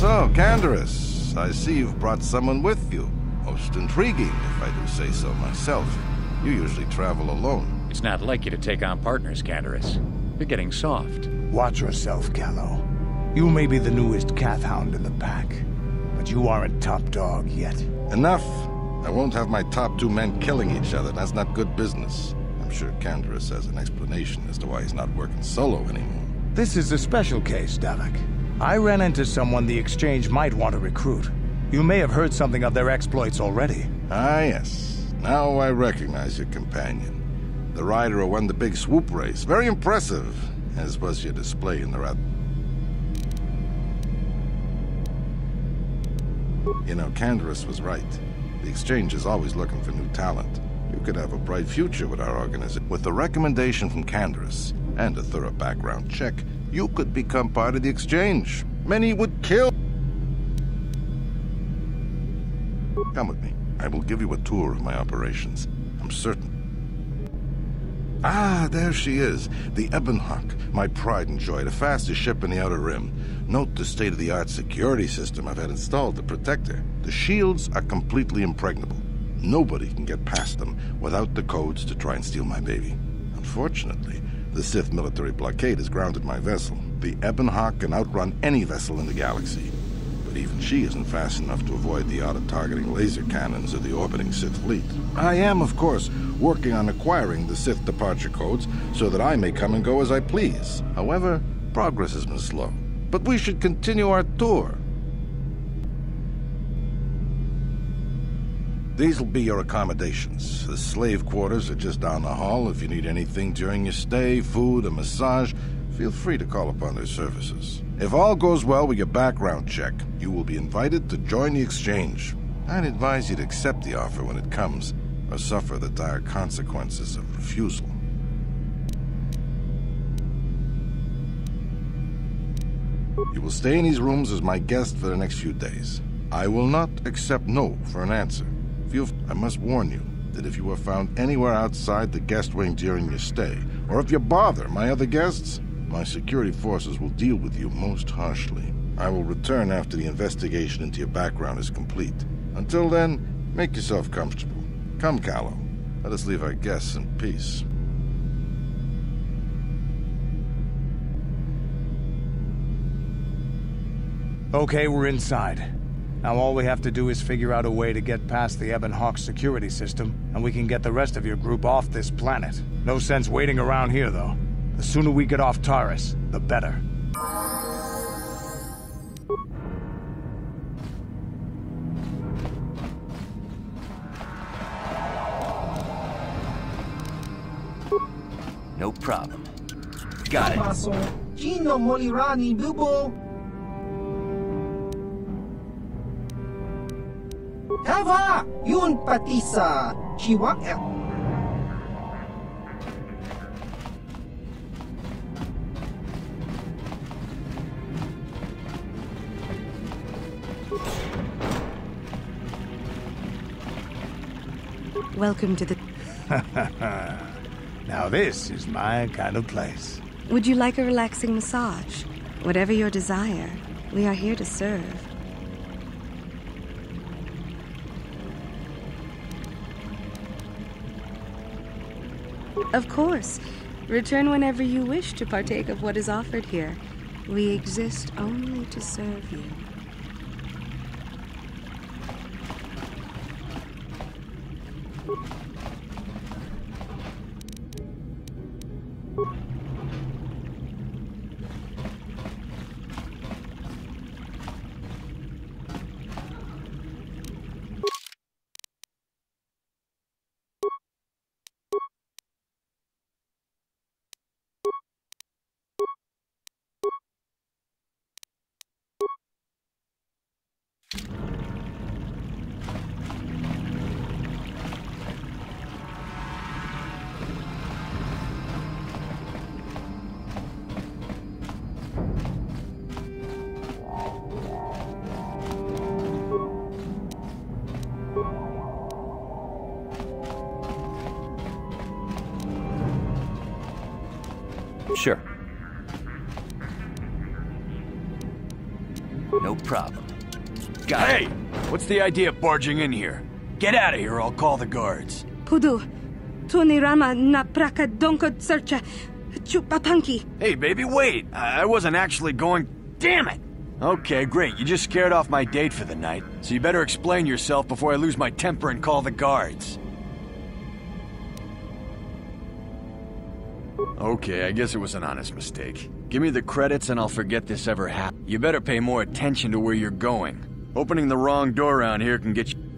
So, Canderous, I see you've brought someone with you. Most intriguing, if I do say so myself. You usually travel alone. It's not like you to take on partners, Canderous. You're getting soft. Watch yourself, Calo. You may be the newest Kath Hound in the pack, but you aren't top dog yet. Enough! I won't have my top two men killing each other. That's not good business. I'm sure Canderous has an explanation as to why he's not working solo anymore. This is a special case, Davik. I ran into someone the Exchange might want to recruit. You may have heard something of their exploits already. Ah, yes. Now I recognize your companion. The rider who won the big swoop race. Very impressive, as was your display in the rat. You know, Canderous was right. The Exchange is always looking for new talent. You could have a bright future with our organization. With the recommendation from Canderous and a thorough background check, you could become part of the Exchange. Many would kill. Come with me. I will give you a tour of my operations. I'm certain. Ah, there she is. The Ebon Hawk, my pride and joy, the fastest ship in the Outer Rim. Note the state-of-the-art security system I've had installed to protect her. The shields are completely impregnable. Nobody can get past them without the codes to try and steal my baby. Unfortunately, the Sith military blockade has grounded my vessel. The Ebon Hawk can outrun any vessel in the galaxy. But even she isn't fast enough to avoid the auto-targeting laser cannons of the orbiting Sith fleet. I am, of course, working on acquiring the Sith departure codes so that I may come and go as I please. However, progress has been slow. But we should continue our tour. These will be your accommodations. The slave quarters are just down the hall. If you need anything during your stay, food, a massage, feel free to call upon their services. If all goes well with your background check, you will be invited to join the exchange. I'd advise you to accept the offer when it comes, or suffer the dire consequences of refusal. You will stay in these rooms as my guest for the next few days. I will not accept no for an answer. Feel I must warn you that if you are found anywhere outside the guest wing during your stay, or if you bother my other guests, my security forces will deal with you most harshly. I will return after the investigation into your background is complete. Until then, make yourself comfortable. Come, Calo. Let us leave our guests in peace. Okay, we're inside. Now all we have to do is figure out a way to get past the Ebon Hawk security system, and we can get the rest of your group off this planet. No sense waiting around here, though. The sooner we get off Taris, the better. No problem. Got it. Paso. Gino Molirani Bubo. Hava! Yun pati sa Chiwak Welcome to the... now this is my kind of place. Would you like a relaxing massage? Whatever your desire, we are here to serve. Of course. Return whenever you wish to partake of what is offered here. We exist only to serve you. Sure. No problem. Got Hey! it. What's the idea of barging in here? Get out of here or I'll call the guards. Pudu, Tunirama na praka donko searcha chupapanki. Hey, baby, wait! I I wasn't actually going. Damn it! Okay, great. You just scared off my date for the night, so you better explain yourself before I lose my temper and call the guards. Okay, I guess it was an honest mistake. Give me the credits and I'll forget this ever happened. You better pay more attention to where you're going. Opening the wrong door around here can get you.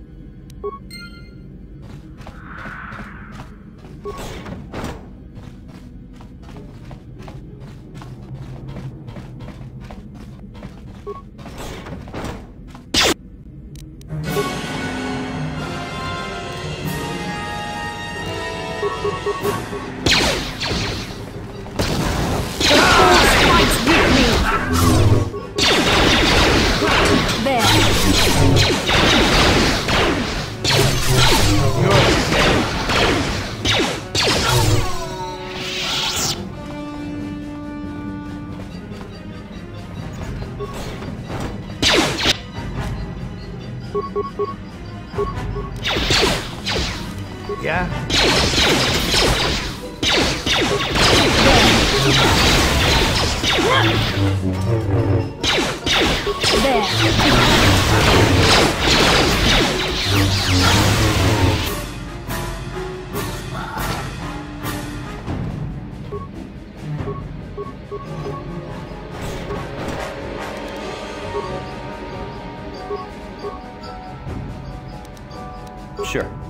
Sure.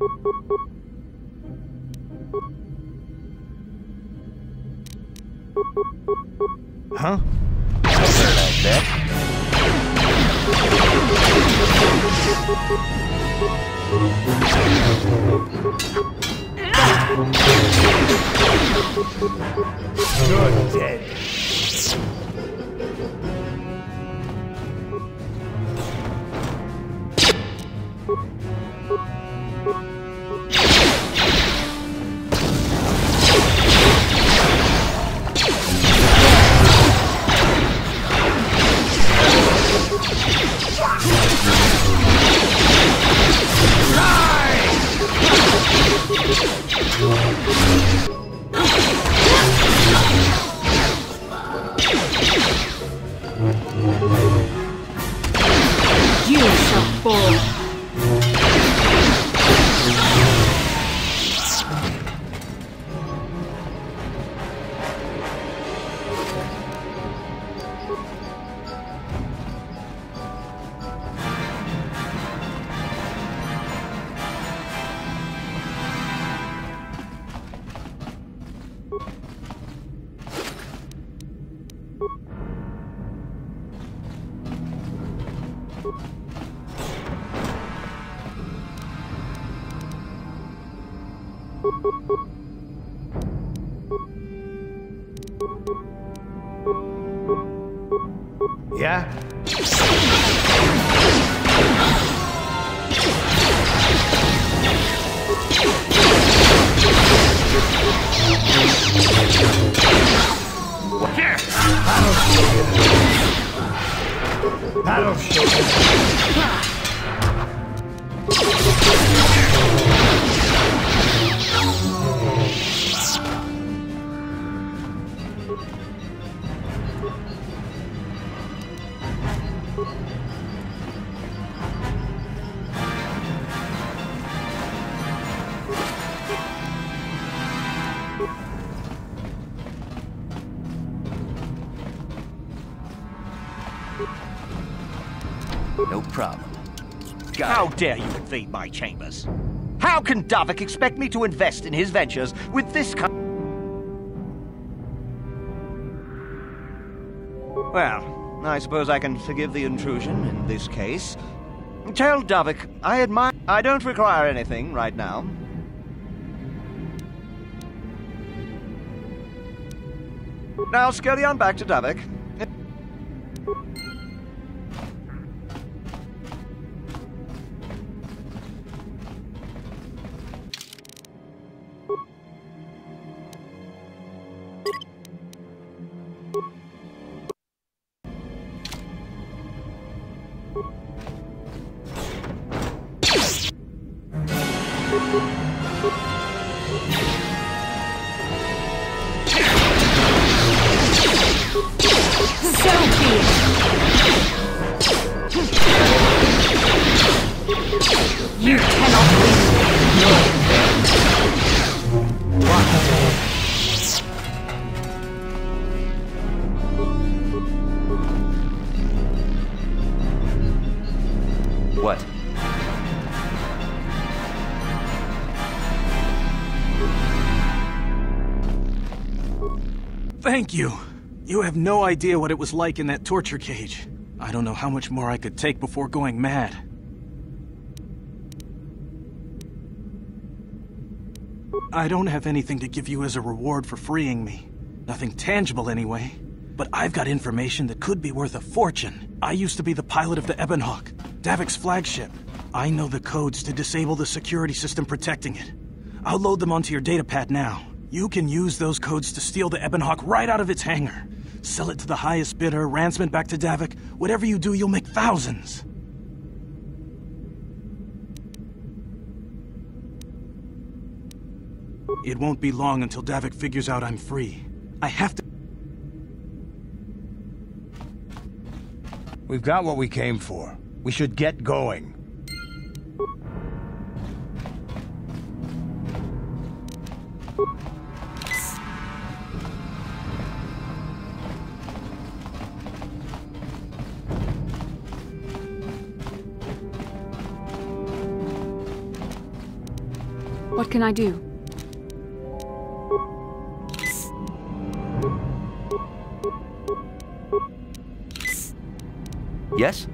Huh? You're dead. Yeah? Show. Problem. Got How dare you invade my chambers? How can Davik expect me to invest in his ventures with this kind... Well, I suppose I can forgive the intrusion in this case. Tell Davik I admire... I don't require anything right now. Now scurry on back to Davik. You have no idea what it was like in that torture cage. I don't know how much more I could take before going mad. I don't have anything to give you as a reward for freeing me. Nothing tangible, anyway. But I've got information that could be worth a fortune. I used to be the pilot of the Ebon Hawk, Davik's flagship. I know the codes to disable the security system protecting it. I'll load them onto your datapad now. You can use those codes to steal the Ebon Hawk right out of its hangar. Sell it to the highest bidder, ransom it back to Davik. Whatever you do, you'll make thousands. It won't be long until Davik figures out I'm free. I have to. We've got what we came for. We should get going. What can I do? Yes?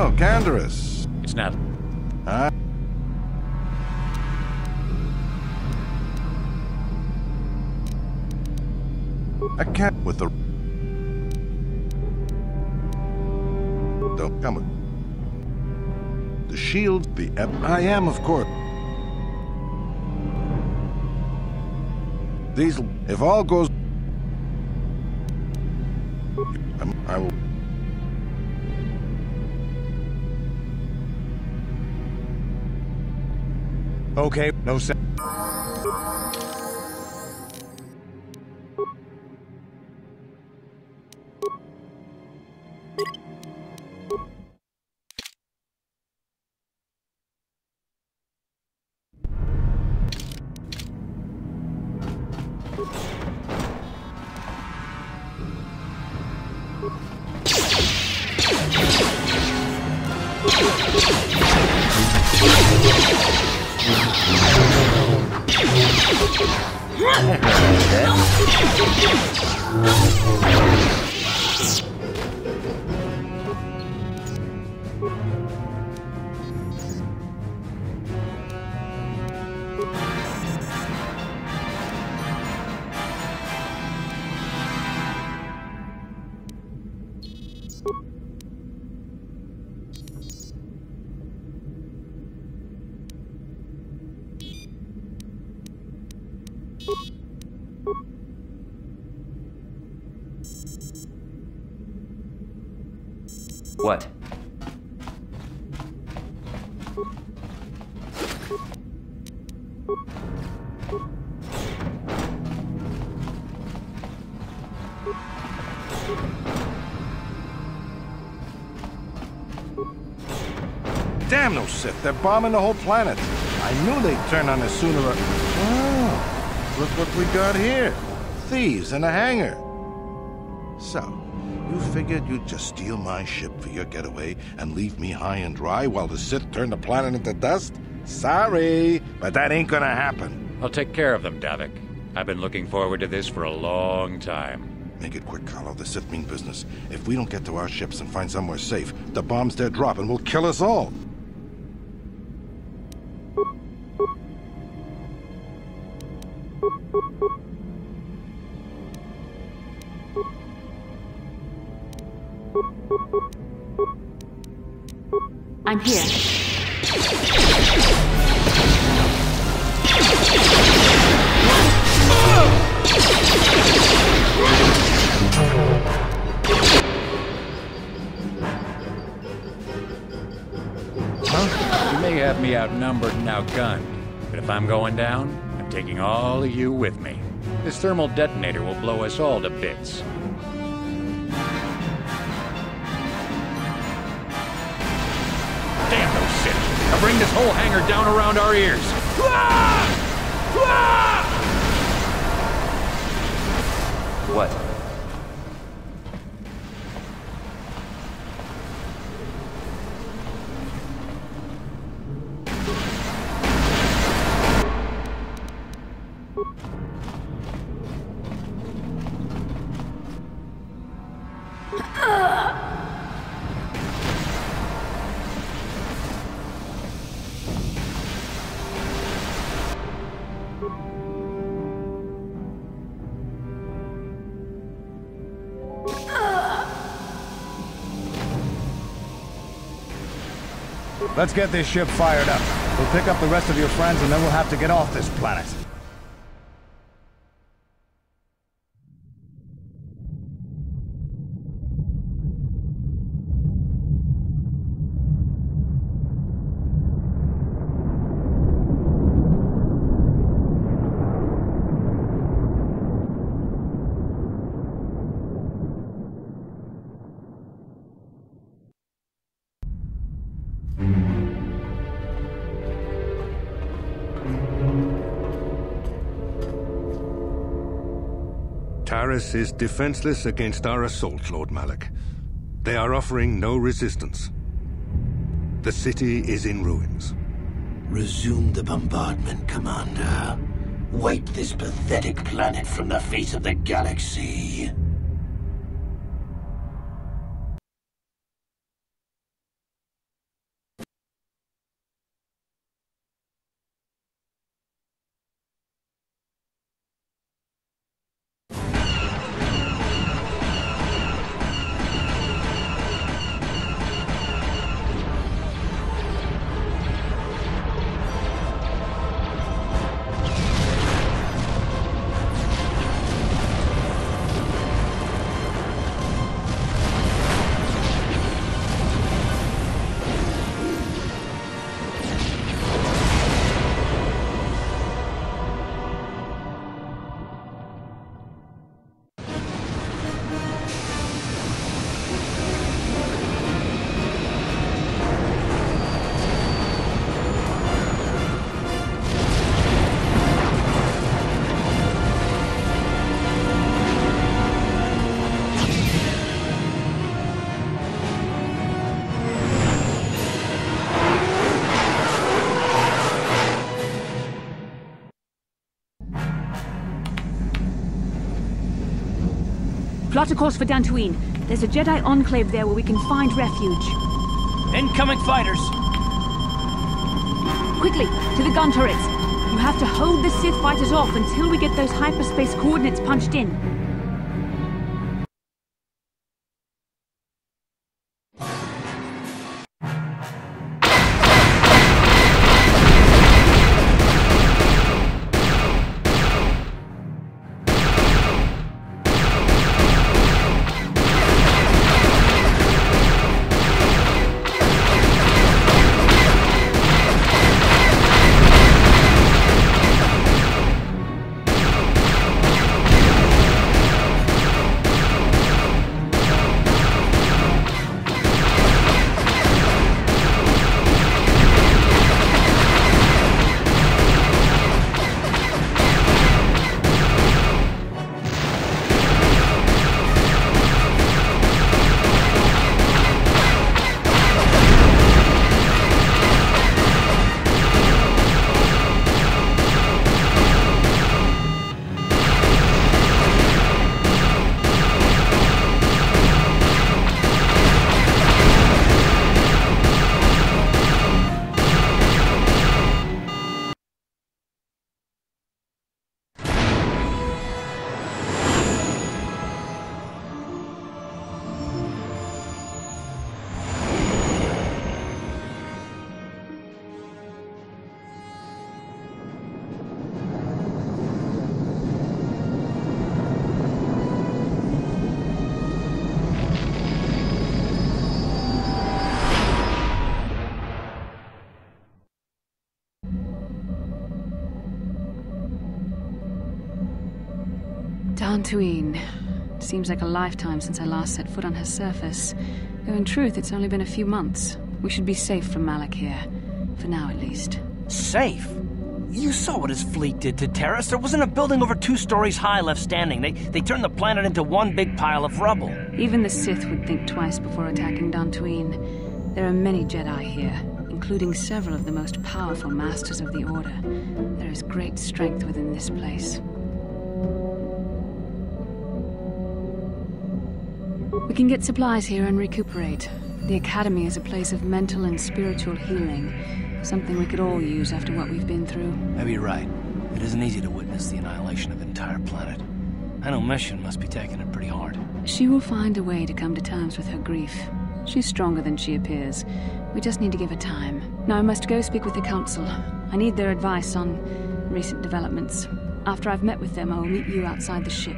Oh, so, Canderous. It's not. Huh? I can't with the. Don't come. The shield, the. I am, of course. These. If all goes. Okay, no sense. What? Damn those Sith, they're bombing the whole planet. I knew they'd turn on us sooner or... Oh, look what we got here. Thieves in a hangar. So, you figured you'd just steal my ship for your getaway and leave me high and dry while the Sith turn the planet into dust? Sorry, but that ain't gonna happen. I'll take care of them, Davik. I've been looking forward to this for a long time. Make it quick, Calo. The Sith mean business. If we don't get to our ships and find somewhere safe, the bombs they're dropping will kill us all. I'm here. Huh? You may have me outnumbered and outgunned, but if I'm going down, I'm taking all of you with me. This thermal detonator will blow us all to bits. Bring this whole hangar down around our ears! What? Let's get this ship fired up. We'll pick up the rest of your friends and then we'll have to get off this planet. Taris is defenseless against our assault, Lord Malak. They are offering no resistance. The city is in ruins. Resume the bombardment, Commander. Wipe this pathetic planet from the face of the galaxy. Plot a course for Dantooine. There's a Jedi enclave there where we can find refuge. Incoming fighters! Quickly, to the gun turrets! You have to hold the Sith fighters off until we get those hyperspace coordinates punched in. Dantooine. Seems like a lifetime since I last set foot on her surface. Though in truth, it's only been a few months. We should be safe from Malak here. For now, at least. Safe? You saw what his fleet did to Taris. There wasn't a building over two stories high left standing. They, they turned the planet into one big pile of rubble. Even the Sith would think twice before attacking Dantooine. There are many Jedi here, including several of the most powerful Masters of the Order. There is great strength within this place. We can get supplies here and recuperate. The Academy is a place of mental and spiritual healing. Something we could all use after what we've been through. Maybe you're right. It isn't easy to witness the annihilation of an entire planet. I know Mission must be taking it pretty hard. She will find a way to come to terms with her grief. She's stronger than she appears. We just need to give her time. Now I must go speak with the Council. I need their advice on recent developments. After I've met with them, I will meet you outside the ship.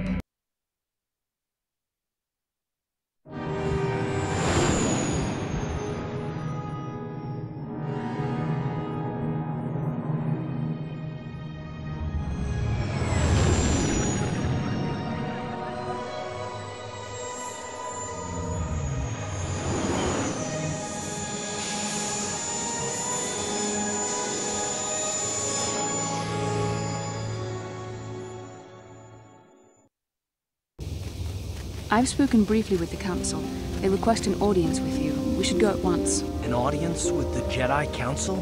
I've spoken briefly with the Council. They request an audience with you. We should go at once. An audience with the Jedi Council?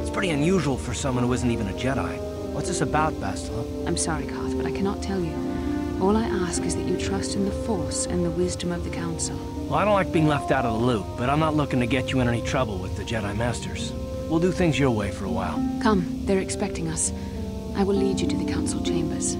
It's pretty unusual for someone who isn't even a Jedi. What's this about, Bastila? I'm sorry, Carth, but I cannot tell you. All I ask is that you trust in the Force and the wisdom of the Council. Well, I don't like being left out of the loop, but I'm not looking to get you in any trouble with the Jedi Masters. We'll do things your way for a while. Come, they're expecting us. I will lead you to the Council chambers.